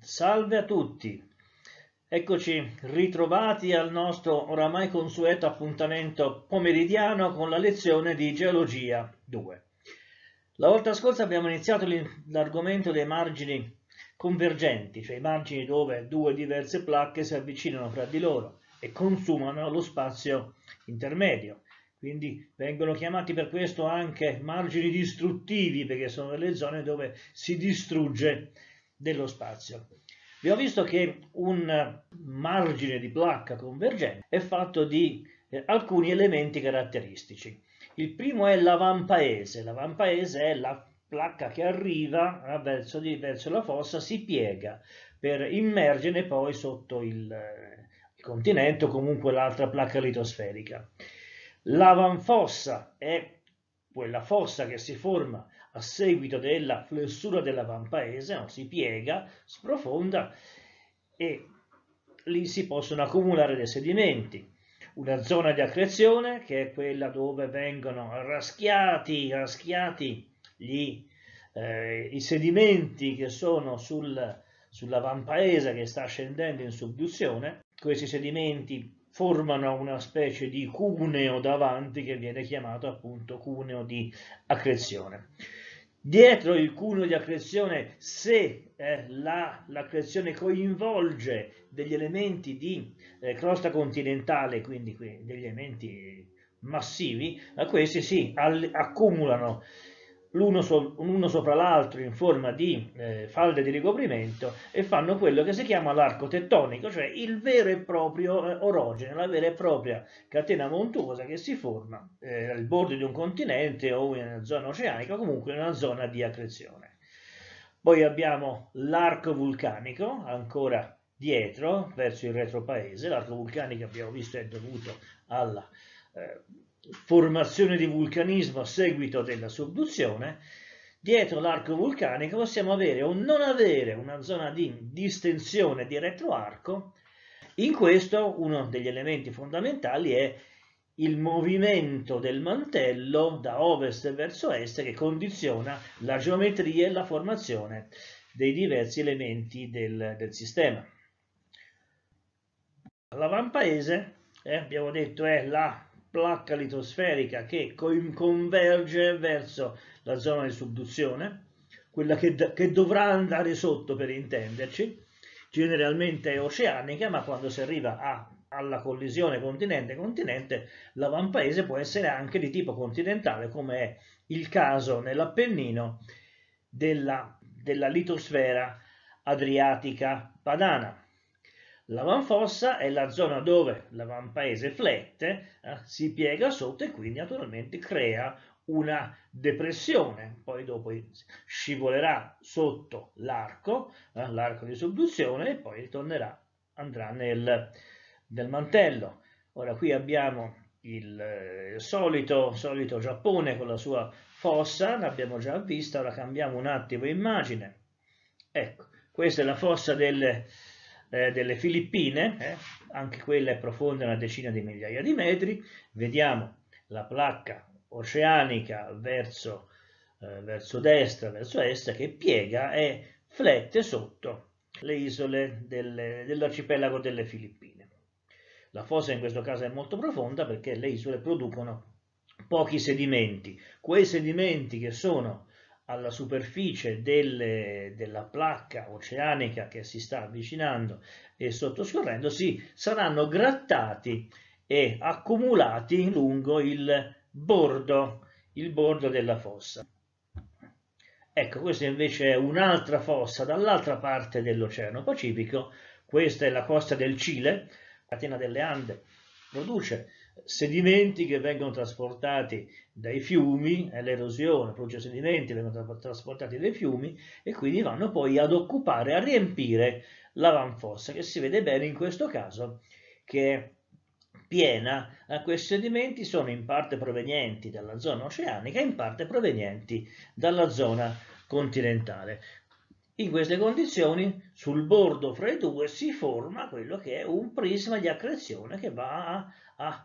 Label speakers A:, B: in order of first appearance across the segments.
A: Salve a tutti! Eccoci ritrovati al nostro oramai consueto appuntamento pomeridiano con la lezione di Geologia 2. La volta scorsa abbiamo iniziato l'argomento dei margini convergenti, cioè i margini dove due diverse placche si avvicinano fra di loro e consumano lo spazio intermedio. Quindi vengono chiamati per questo anche margini distruttivi, perché sono delle zone dove si distrugge dello spazio. Abbiamo visto che un margine di placca convergente è fatto di eh, alcuni elementi caratteristici. Il primo è l'avampaese. L'avampaese è la placca che arriva eh, verso, di, verso, la fossa, si piega per immergere poi sotto il, eh, il continente o comunque l'altra placca litosferica. L'avanfossa è quella fossa che si forma a seguito della flessura dell'avampaese, no? si piega, sprofonda e lì si possono accumulare dei sedimenti. Una zona di accrezione che è quella dove vengono raschiati, raschiati gli, eh, i sedimenti che sono sul, sull'avampaese che sta scendendo in subduzione. Questi sedimenti formano una specie di cuneo davanti che viene chiamato appunto cuneo di accrezione. Dietro il cuneo di accrezione, se eh, l'accrezione la coinvolge degli elementi di eh, crosta continentale, quindi degli elementi massivi, questi si accumulano l'uno so, sopra l'altro in forma di eh, falde di ricoprimento e fanno quello che si chiama l'arco tettonico, cioè il vero e proprio eh, orogene, la vera e propria catena montuosa che si forma eh, al bordo di un continente o in una zona oceanica, comunque in una zona di accrezione. Poi abbiamo l'arco vulcanico, ancora dietro, verso il retropaese. L'arco vulcanico abbiamo visto è dovuto alla eh, formazione di vulcanismo a seguito della subduzione, dietro l'arco vulcanico possiamo avere o non avere una zona di distensione di retroarco. In questo uno degli elementi fondamentali è il movimento del mantello da ovest verso est che condiziona la geometria e la formazione dei diversi elementi del, del sistema. L'avampaese, eh, abbiamo detto, è la placca litosferica che converge verso la zona di subduzione, quella che, che dovrà andare sotto per intenderci, generalmente è oceanica, ma quando si arriva a, alla collisione continente-continente, l'avampaese può essere anche di tipo continentale, come è il caso nell'Appennino della, della litosfera adriatica padana. L'avanfossa è la zona dove l'avampaese flette, eh, si piega sotto e quindi naturalmente crea una depressione, poi dopo scivolerà sotto l'arco, eh, l'arco di subduzione e poi tornerà, andrà nel, nel mantello. Ora qui abbiamo il eh, solito, solito Giappone con la sua fossa, l'abbiamo già vista, ora cambiamo un attimo immagine. Ecco, questa è la fossa delle eh, delle Filippine, eh, anche quella è profonda una decina di migliaia di metri, vediamo la placca oceanica verso, eh, verso destra, verso est, che piega e flette sotto le isole del, dell'arcipelago delle Filippine. La fossa in questo caso è molto profonda perché le isole producono pochi sedimenti. Quei sedimenti che sono alla superficie delle, della placca oceanica che si sta avvicinando e sottoscorrendo si saranno grattati e accumulati lungo il bordo, il bordo della fossa. Ecco, questa invece è un'altra fossa dall'altra parte dell'Oceano Pacifico, questa è la costa del Cile, catena delle Ande produce sedimenti che vengono trasportati dai fiumi, è l'erosione, produce sedimenti, vengono trasportati dai fiumi e quindi vanno poi ad occupare, a riempire l'avanfossa, che si vede bene in questo caso che è piena. Questi sedimenti sono in parte provenienti dalla zona oceanica, in parte provenienti dalla zona continentale. In queste condizioni, sul bordo fra i due si forma quello che è un prisma di accrezione che va a, a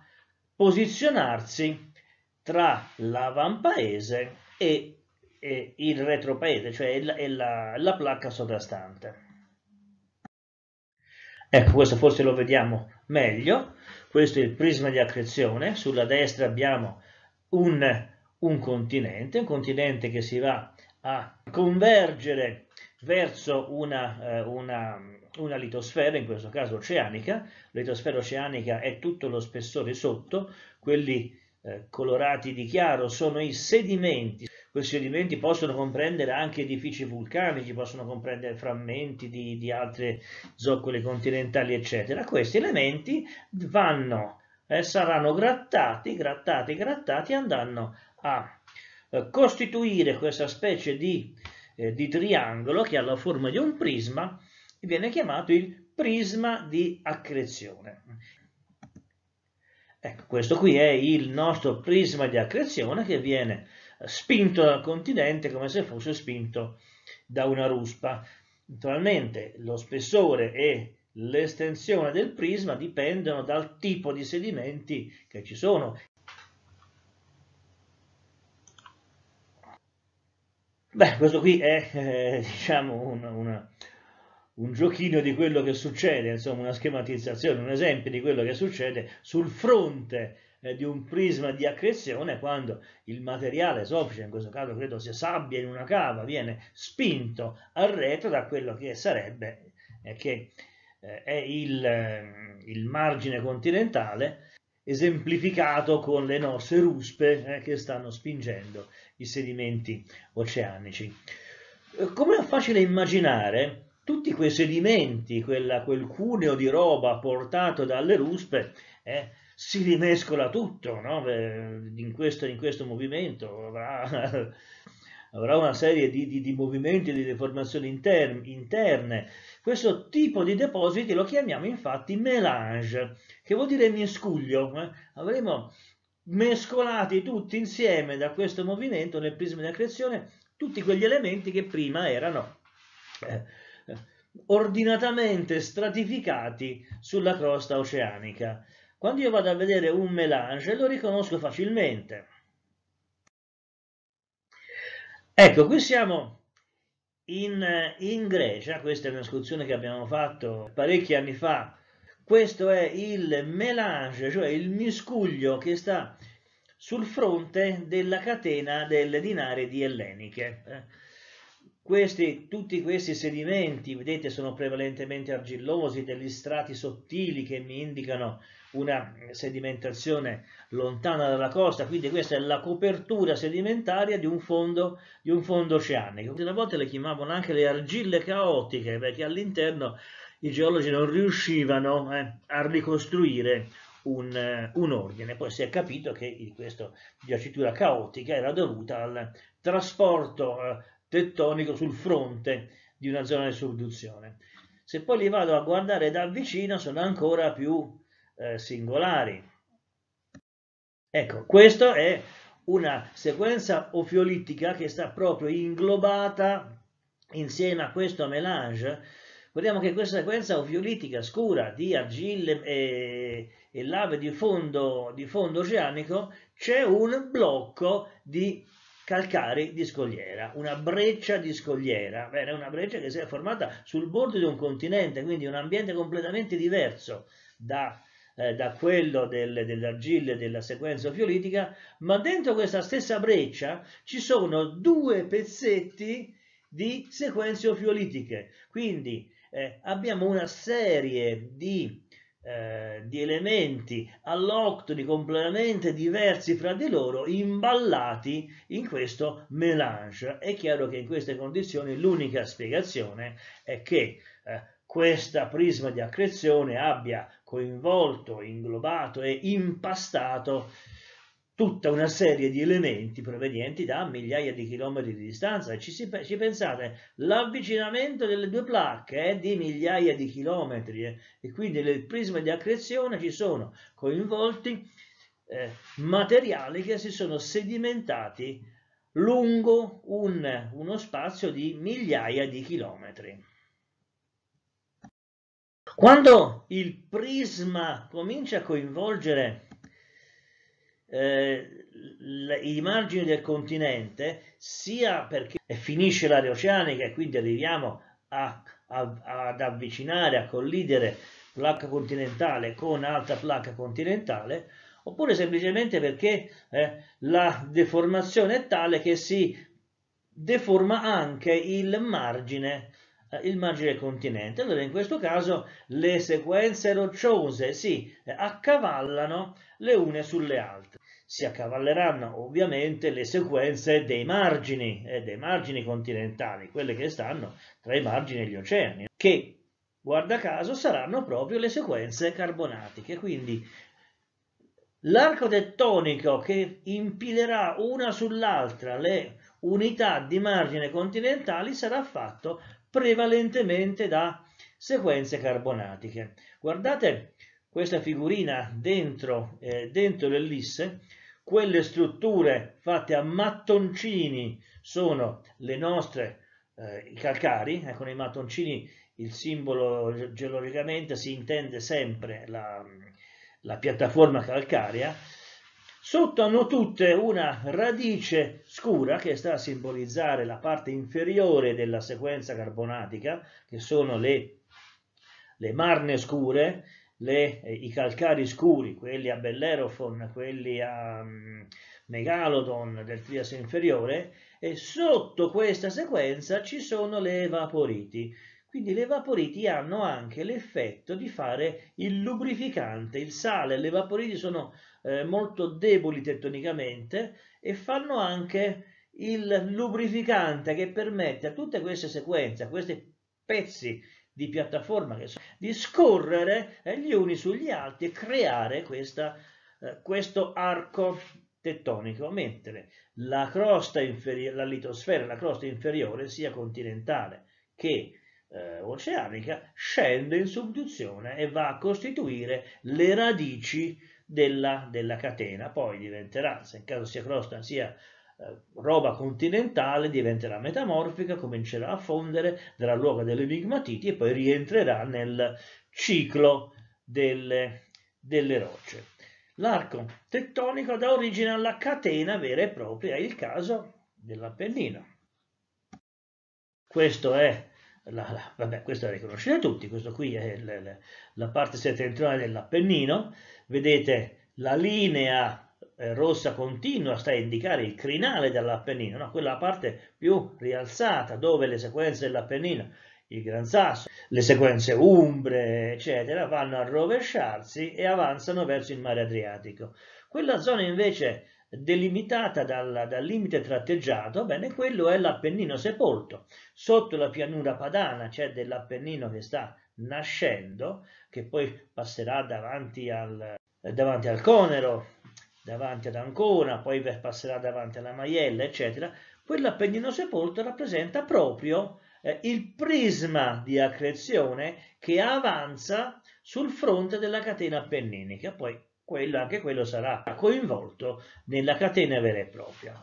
A: posizionarsi tra l'avampaese e, e, il retropaese, cioè la, la, la placca sovrastante. Ecco, questo forse lo vediamo meglio. Questo è il prisma di accrezione. Sulla destra abbiamo un, un continente, un continente che si va a convergere verso una, eh, una, una, litosfera, in questo caso oceanica. La litosfera oceanica è tutto lo spessore sotto, quelli eh, colorati di chiaro sono i sedimenti. Questi sedimenti possono comprendere anche edifici vulcanici, possono comprendere frammenti di, di altre zoccole continentali, eccetera. Questi elementi vanno, eh, saranno grattati, grattati, grattati, andranno a eh, costituire questa specie di eh, di triangolo che ha la forma di un prisma e viene chiamato il prisma di accrezione. Ecco, questo qui è il nostro prisma di accrezione che viene spinto dal continente come se fosse spinto da una ruspa. Naturalmente lo spessore e l'estensione del prisma dipendono dal tipo di sedimenti che ci sono. Beh, questo qui è, eh, diciamo, una, una, un giochino di quello che succede, insomma, una schematizzazione, un esempio di quello che succede sul fronte eh, di un prisma di accrezione quando il materiale soffice, in questo caso credo sia sabbia in una cava, viene spinto al retro da quello che sarebbe, eh, che eh, è il, eh, il margine continentale esemplificato con le nostre ruspe eh, che stanno spingendo i sedimenti oceanici. Eh, come è facile immaginare, tutti quei sedimenti, quella, quel cuneo di roba portato dalle ruspe, eh, si rimescola tutto no? in, questo, in, questo, movimento, avrà, avrà una serie di, di, di, movimenti, di deformazioni inter, interne. Questo tipo di depositi lo chiamiamo infatti melange, che vuol dire miscuglio. Eh? Avremo mescolati tutti insieme da questo movimento nel prisma di accrezione tutti quegli elementi che prima erano eh, ordinatamente stratificati sulla crosta oceanica. Quando io vado a vedere un melange lo riconosco facilmente. Ecco, qui siamo in, in Grecia, questa è un'escursione che abbiamo fatto parecchi anni fa questo è il melange, cioè il miscuglio che sta sul fronte della catena delle dinaridi elleniche. Eh. Questi, tutti questi sedimenti, vedete, sono prevalentemente argillosi, degli strati sottili che mi indicano una sedimentazione lontana dalla costa, quindi questa è la copertura sedimentaria di un fondo, di un fondo oceanico. Una volta le chiamavano anche le argille caotiche, perché all'interno i geologi non riuscivano eh, a ricostruire un, eh, un, ordine. Poi si è capito che questa giacitura caotica era dovuta al trasporto eh, tettonico sul fronte di una zona di subduzione. Se poi li vado a guardare da vicino sono ancora più eh, singolari. Ecco, questa è una sequenza ofiolittica che sta proprio inglobata insieme a questo melange Guardiamo che questa sequenza ofiolitica scura di argille e, e lave di fondo, di fondo oceanico c'è un blocco di calcari di scogliera, una breccia di scogliera, bene, una breccia che si è formata sul bordo di un continente, quindi un ambiente completamente diverso da, eh, da quello del, dell'argille della sequenza ofiolitica, ma dentro questa stessa breccia ci sono due pezzetti di sequenze ofiolitiche, quindi eh, abbiamo una serie di, eh, di elementi alloctoni completamente diversi fra di loro imballati in questo melange. È chiaro che in queste condizioni l'unica spiegazione è che eh, questa prisma di accrezione abbia coinvolto, inglobato e impastato tutta una serie di elementi provenienti da migliaia di chilometri di distanza. Ci, si, ci pensate, l'avvicinamento delle due placche è di migliaia di chilometri eh, e quindi nel prisma di accrezione ci sono coinvolti eh, materiali che si sono sedimentati lungo un, uno spazio di migliaia di chilometri. Quando il prisma comincia a coinvolgere eh, i margini del continente, sia perché finisce l'area oceanica e quindi arriviamo a, ad avvicinare, a collidere placca continentale con altra placca continentale, oppure semplicemente perché eh, la deformazione è tale che si deforma anche il margine, il margine continente. Allora in questo caso le sequenze rocciose si accavallano le une sulle altre. Si accavalleranno ovviamente le sequenze dei margini, eh, dei margini continentali, quelle che stanno tra i margini e gli oceani, che guarda caso saranno proprio le sequenze carbonatiche. Quindi l'arco tettonico che impilerà una sull'altra le unità di margine continentali sarà fatto prevalentemente da sequenze carbonatiche. Guardate questa figurina dentro, eh, dentro l'ellisse, quelle strutture fatte a mattoncini sono le nostre, eh, i calcari, eh, con i mattoncini il simbolo geologicamente si intende sempre la, la piattaforma calcarea, Sotto hanno tutte una radice scura che sta a simbolizzare la parte inferiore della sequenza carbonatica, che sono le, le marne scure, le, eh, i calcari scuri, quelli a Bellerophon, quelli a um, Megalodon del Trias inferiore, e sotto questa sequenza ci sono le evaporiti. Quindi le evaporiti hanno anche l'effetto di fare il lubrificante, il sale, le evaporiti sono eh, molto deboli tettonicamente e fanno anche il lubrificante che permette a tutte queste sequenze, a questi pezzi di piattaforma che sono, di scorrere eh, gli uni sugli altri e creare questa, eh, questo arco tettonico, mentre la crosta inferiore, la litosfera, la crosta inferiore, sia continentale che eh, oceanica, scende in subduzione e va a costituire le radici della, della catena, poi diventerà, se in caso sia crosta sia eh, roba continentale, diventerà metamorfica, comincerà a fondere, darà luogo a delle migmatiti e poi rientrerà nel ciclo delle, delle rocce. L'arco tettonico dà origine alla catena vera e propria, è il caso dell'Appennino. Questo è la, la, vabbè, questo la riconoscete tutti, questo qui è la, la parte settentrionale dell'Appennino, vedete la linea eh, rossa continua sta a indicare il crinale dell'Appennino, no? quella parte più rialzata dove le sequenze dell'Appennino, il Gran Sasso, le sequenze umbre, eccetera, vanno a rovesciarsi e avanzano verso il mare Adriatico. Quella zona invece delimitata dal, dal, limite tratteggiato, bene, quello è l'Appennino sepolto. Sotto la pianura padana c'è dell'Appennino che sta nascendo, che poi passerà davanti al, davanti al Conero, davanti ad Ancona, poi passerà davanti alla Maiella, eccetera. Quell'Appennino sepolto rappresenta proprio eh, il prisma di accrezione che avanza sul fronte della catena appenninica. Poi quello, anche quello sarà coinvolto nella catena vera e propria.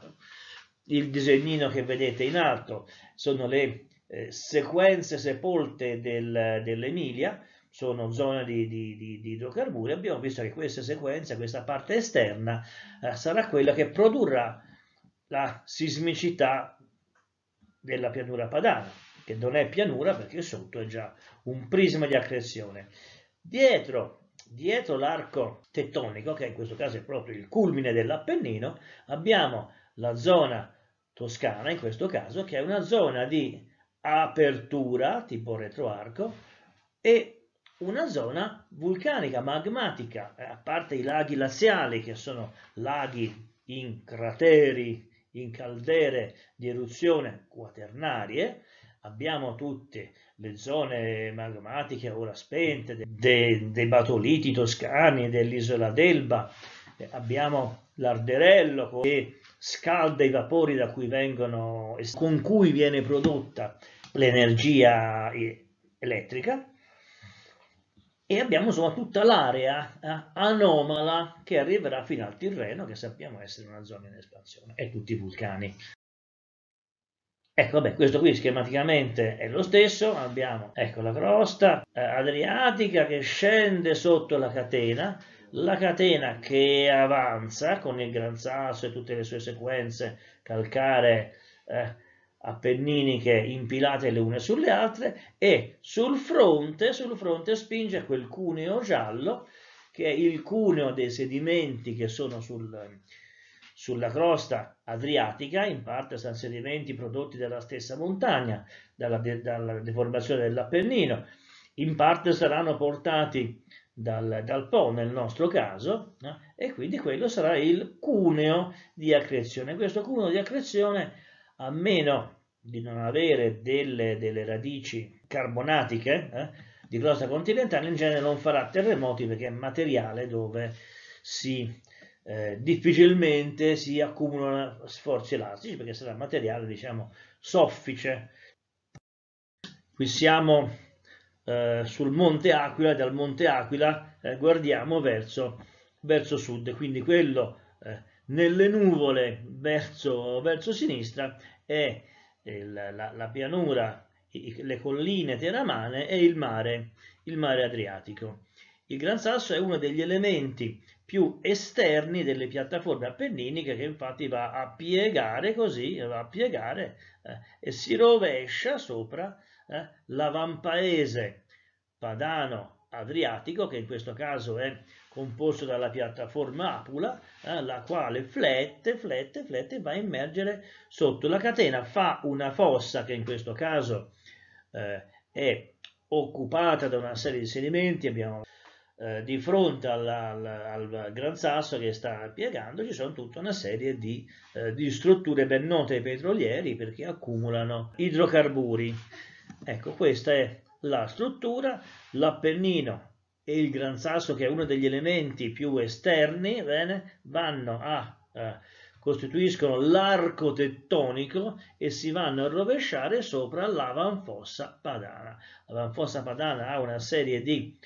A: Il disegnino che vedete in alto sono le eh, sequenze sepolte del, dell'Emilia, sono zone di, di, di, di, idrocarburi, abbiamo visto che questa sequenza, questa parte esterna, eh, sarà quella che produrrà la sismicità della pianura padana, che non è pianura perché sotto è già un prisma di accrezione. Dietro dietro l'arco tettonico, che in questo caso è proprio il culmine dell'Appennino, abbiamo la zona toscana, in questo caso, che è una zona di apertura, tipo retroarco, e una zona vulcanica, magmatica, eh, a parte i laghi laziali, che sono laghi in crateri, in caldere di eruzione quaternarie, abbiamo tutte le zone magmatiche ora spente, dei, dei batoliti toscani, dell'isola d'Elba, abbiamo l'Arderello che scalda i vapori da cui vengono, con cui viene prodotta l'energia elettrica, e abbiamo insomma tutta l'area eh, anomala che arriverà fino al Tirreno, che sappiamo essere una zona in espansione, e tutti i vulcani. Ecco, vabbè, questo qui schematicamente è lo stesso, abbiamo ecco, la crosta eh, adriatica che scende sotto la catena, la catena che avanza con il Gran Sasso e tutte le sue sequenze calcaree eh, appenniniche impilate le une sulle altre e sul fronte, sul fronte spinge quel cuneo giallo che è il cuneo dei sedimenti che sono sul, sulla crosta adriatica, in parte sono sedimenti prodotti dalla stessa montagna, dalla, de, dalla deformazione dell'Appennino, in parte saranno portati dal, dal Po nel nostro caso, no? e quindi quello sarà il cuneo di accrezione. Questo cuneo di accrezione, a meno di non avere delle, delle radici carbonatiche eh, di crosta continentale, in genere non farà terremoti perché è materiale dove si eh, difficilmente si accumulano sforzi elastici perché sarà materiale diciamo soffice. Qui siamo eh, sul Monte Aquila, dal Monte Aquila eh, guardiamo verso, verso sud, quindi quello eh, nelle nuvole verso, verso sinistra è il, la, la, pianura, le colline teramane e il mare, il mare Adriatico. Il Gran Sasso è uno degli elementi più esterni delle piattaforme appenniniche che infatti va a piegare così, va a piegare eh, e si rovescia sopra eh, l'avampaese padano adriatico, che in questo caso è composto dalla piattaforma Apula, eh, la quale flette, flette, flette e va a immergere sotto. La catena fa una fossa che in questo caso eh, è occupata da una serie di sedimenti, abbiamo eh, di fronte al, al, al, Gran Sasso che sta piegando ci sono tutta una serie di, eh, di strutture ben note ai petrolieri perché accumulano idrocarburi. Ecco, questa è la struttura, l'Appennino e il Gran Sasso, che è uno degli elementi più esterni, bene, vanno a eh, costituiscono l'arco tettonico e si vanno a rovesciare sopra l'avanfossa padana. L'avanfossa padana ha una serie di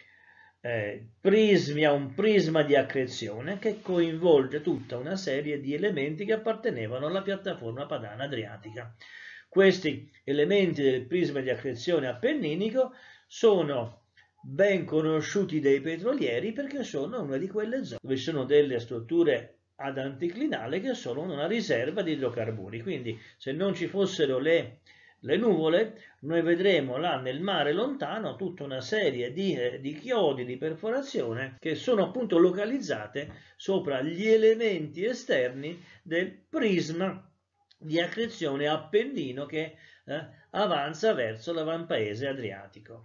A: eh, prismi, ha un prisma di accrezione che coinvolge tutta una serie di elementi che appartenevano alla piattaforma padana adriatica. Questi elementi del prisma di accrezione appenninico sono ben conosciuti dai petrolieri perché sono una di quelle zone dove sono delle strutture ad anticlinale che sono una riserva di idrocarburi. Quindi se non ci fossero le, le nuvole, noi vedremo là nel mare lontano tutta una serie di, eh, di chiodi di perforazione che sono appunto localizzate sopra gli elementi esterni del prisma di accrezione Appennino che eh, avanza verso l'avampaese adriatico.